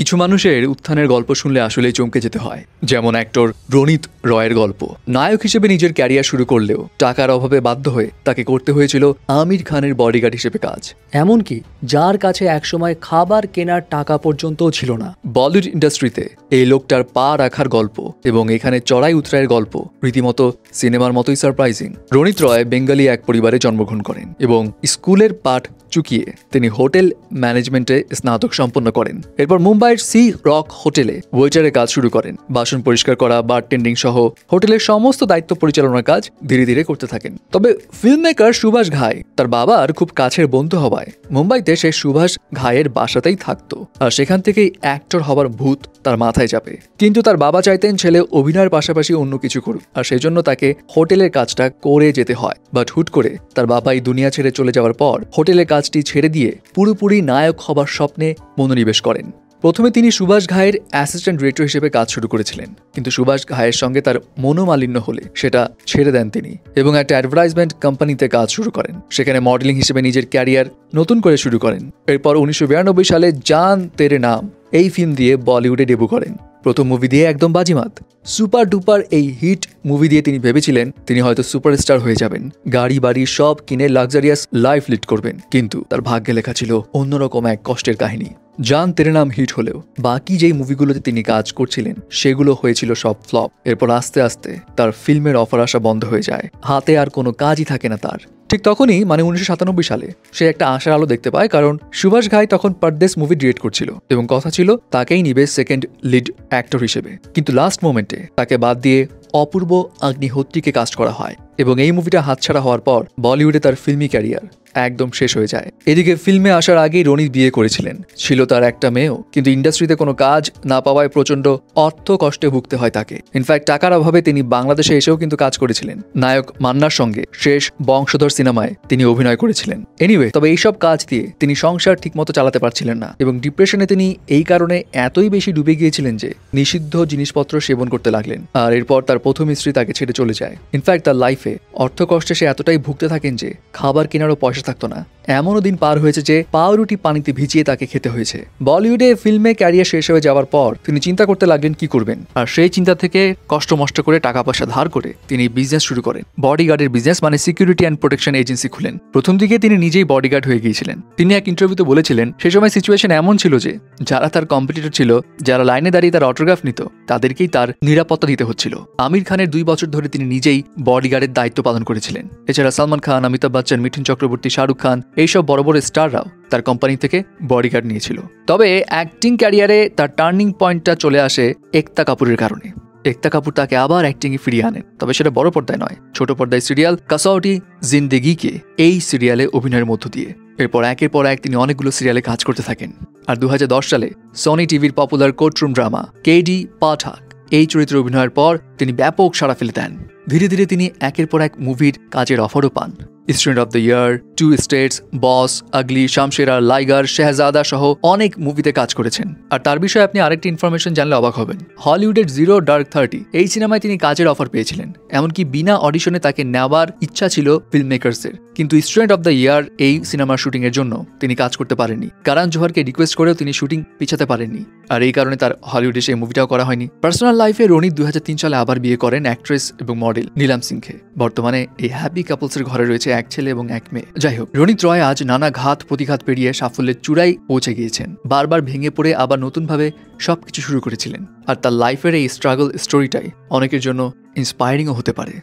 কিছু মানুষের উত্থানের গল্প শুনলে আসলেই চমকে যেতে হয়। যেমন অ্যাক্টর রনিত রয়ের গল্প। নায়ক হিসেবে নিজের ক্যারিয়ার শুরু করলেও টাকার অভাবে বাধ্য হয়ে তাকে করতে হয়েছিল আমির খানের বডিগার্ড হিসেবে কাজ। এমনকি যার কাছে একসময় খাবার কেনার টাকা পর্যন্তও ছিল না। বলিউড ইন্ডাস্ট্রিতে এই লোকটার পা রাখার গল্প এবং এখানে চড়াই উতরায়ের গল্প রীতিমতো সিনেমার মতোই সারপ্রাইজিং রনিত রয় বেঙ্গালি এক পরিবারে জন্মগ্রহণ করেন এবং স্কুলের পাঠ চুকিয়ে তিনি হোটেল ম্যানেজমেন্টে স্নাতক সম্পন্ন করেন। এরপর মুম্বাইয়ের সি রক হোটেলে ওয়েটারের কাজ শুরু করেন। বাসন পরিষ্কার করা বারটেন্ডিং সহ হোটেলের সমস্ত দায়িত্ব পরিচালনার কাজ ধীরে ধীরে করতে থাকেন। তবে ফিল্ম মেকার সুভাষ ঘাই তার বাবার খুব কাছের বন্ধু হওয়ায় মুম্বাইতে সে সুভাষ ঘায়ের বাসাতেই থাকতো আর সেখান থেকেই অ্যাক্টর হবার ভূত তার মাথায় যাবে কিন্তু তার বাবা চাইতেন ছেলে অভিনয়ের পাশাপাশি অন্য কিছু করুক আর সেই জন্য তাকে হোটেলের কাজটা করে যেতে হয়। বাট হুট করে তার বাবা এই দুনিয়া ছেড়ে চলে যাওয়ার পর হোটেলের কাজটি ছেড়ে দিয়ে পুরোপুরি নায়ক হবার স্বপ্নে মনোনিবেশ করেন। প্রথমে তিনি সুভাষ ঘায়ের অ্যাসিস্ট্যান্ট ডিরেক্টর হিসেবে কাজ শুরু করেছিলেন, কিন্তু সুভাষ ঘায়ের সঙ্গে তার মনোমালিন্য হলে সেটা ছেড়ে দেন তিনি এবং একটা অ্যাডভার্টাইজমেন্ট কোম্পানিতে কাজ শুরু করেন। সেখানে মডেলিং হিসেবে নিজের ক্যারিয়ার নতুন করে শুরু করেন। এরপর উনিশশো বিরানব্বই সালে জান তেরে নাম এই ফিল্ম দিয়ে বলিউডে ডেবু করেন। প্রথম মুভি দিয়ে একদম বাজিমাত। সুপার ডুপার এই হিট মুভি দিয়ে তিনি ভেবেছিলেন তিনি হয়তো সুপারস্টার হয়ে যাবেন। গাড়ি, বাড়ি সব কিনে লাক্সারিয়াস লাইফ লিড করবেন। কিন্তু তার ভাগ্যে লেখা ছিল অন্যরকম এক কষ্টের কাহিনী। জান তেরে নাম হিট হলেও বাকি যেই মুভিগুলোতে তিনি কাজ করছিলেন, সেগুলো হয়েছিল সব ফ্লপ। এরপর আস্তে আস্তে তার ফিল্মের অফার আসা বন্ধ হয়ে যায়। হাতে আর কোনো কাজই থাকে না তার। ঠিক তখনই মানে উনিশশো সাতানব্বই সালে, সে একটা আশার আলো দেখতে পায় কারণ সুভাষ ঘাই তখন পরদেশ মুভি ডিরেক্ট করছিল এবং কথা ছিল তাকেই নিবে সেকেন্ড লিড অ্যাক্টর হিসেবে। কিন্তু লাস্ট মোমেন্টে তাকে বাদ দিয়ে অপূর্ব অগ্নিহোত্রীকে কাস্ট করা হয়। এবং এই মুভিটা হাতছাড়া হওয়ার পর বলিউডে তার ফিল্মি ক্যারিয়ার একদম শেষ হয়ে যায়। এদিকে ফিল্মে আসার আগেই রনিত বিয়ে করেছিলেন। ছিল তার একটা মেয়েও, কিন্তু ইন্ডাস্ট্রিতে কোনো কাজ না পাওয়ায় প্রচণ্ড অর্থ কষ্টে ভুগতে হয় তাকে। ইনফ্যাক্ট টাকার অভাবে তিনি বাংলাদেশে এসেও কিন্তু কাজ করেছিলেন। নায়ক মান্নার সঙ্গে শেষ বংশধর সিনেমায় তিনি অভিনয় করেছিলেন। এনিওয়ে তবে এইসব কাজ দিয়ে তিনি সংসার ঠিকমতো চালাতে পারছিলেন না এবং ডিপ্রেশনে তিনি এই কারণে এতই বেশি ডুবে গিয়েছিলেন যে নিষিদ্ধ জিনিসপত্র সেবন করতে লাগলেন। আর এরপর তার প্রথম স্ত্রী তাকে ছেড়ে চলে যায়। ইনফ্যাক্ট তার লাইফে অর্থকষ্টে সে এতটাই ভুগতে থাকেন যে খাবার কেনারও পয়সা থাকতো না। এমনও দিন পার হয়েছে যে পাউরুটি পানিতে ভিজিয়ে তাকে খেতে হয়েছে। বলিউডে ফিল্মে ক্যারিয়ার শেষ হয়ে যাওয়ার পর তিনি চিন্তা করতে লাগলেন কি করবেন। আর সেই চিন্তা থেকে কষ্ট মষ্ট করে টাকা পয়সা ধার করে তিনি বিজনেস শুরু করেন। বডিগার্ডের বিজনেস মানে সিকিউরিটি অ্যান্ড প্রোটেকশন এজেন্সি খুলেন। প্রথম দিকে তিনি নিজেই বডিগার্ড হয়ে গিয়েছিলেন। তিনি এক ইন্টারভিউতে বলেছিলেন, সে সময় সিচুয়েশন এমন ছিল যে, যারা তার কম্পিটিটর ছিল, যারা লাইনে দাঁড়িয়ে তার অটোগ্রাফ নিত, তাদেরকেই তার নিরাপত্তা দিতে হচ্ছিল। আমির খানের দুই বছর ধরে তিনি নিজেই বডিগার্ডের দায়িত্ব পালন করেছিলেন। এছাড়া সালমান খান, অমিতাভ বচ্চন, মিঠুন চক্রবর্তী, শাহরুখ খান এইসব বড় বড় স্টাররাও তার কোম্পানি থেকে বডিগার্ড নিয়েছিল। তবে অ্যাক্টিং ক্যারিয়ারে তার টার্নিং পয়েন্টটা চলে আসে একতা কাপুরের কারণে। একতা কাপুর তাকে আবার অ্যাক্টিংয়ে ফিরিয়ে আনেন, তবে সেটা বড় পর্দায় নয়, ছোট পর্দায় সিরিয়াল কাসাউটি জিন্দেগিকে এই সিরিয়ালে অভিনয়ের মধ্য দিয়ে। এরপর একের পর এক তিনি অনেকগুলো সিরিয়ালে কাজ করতে থাকেন। আর দু হাজার দশ সালে সনি টিভির popular courtroom drama KD Pathak এই চরিত্রে অভিনয়ের পর তিনি ব্যাপক সাড়া ফেলে দেন। ধীরে ধীরে তিনি একের পর এক মুভির কাজের অফারও পান। Student of the Year two States Boss Ugly Shamshera Liger Shehzada সহ অনেক মুভিতে কাজ করেছেন। আর তার বিষয়ে আপনি আরেকটি ইনফরমেশন জানলে অবাক হবেন। হলিউডের জিরো ডার্ক থার্টি এই সিনেমায় তিনি কাজের অফার পেয়েছিলেন। এমনকি বিনা অডিশনে তাকে নেওয়ার ইচ্ছা ছিল ফিল্ম মেকার্সের কিন্তু স্টুডেন্ট অফ দ্য ইয়ার এই সিনেমার শুটিং এর জন্য তিনি কাজ করতে পারেননি। কারণ জোহারকে রিকোয়েস্ট করেও তিনি শুটিং পিছাতে পারেননি। আর এই কারণে তার হলিউডে সেই মুভিটাও করা হয়নি। পার্সোনাল লাইফে রনিত দু সালে আবার বিয়ে করেন অ্যাক্ট্রেস এবং মডেল নীলাম সিংকে বর্তমানে এই হ্যাপি কাপলসের ঘরে রয়েছে এক ছেলে এবং এক মেয়ে। যাই হোক রণিত রয় আজ নানা ঘাত প্রতিঘাত পেরিয়ে সাফল্যের চূড়ায় পৌঁছে গিয়েছেন। বারবার ভেঙে পড়ে আবার নতুনভাবে সবকিছু শুরু করেছিলেন। আর তার লাইফের এই স্ট্রাগল স্টোরিটাই অনেকের জন্য ইন্সপায়ারিংও হতে পারে।